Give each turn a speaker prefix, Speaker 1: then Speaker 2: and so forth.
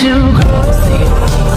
Speaker 1: too close.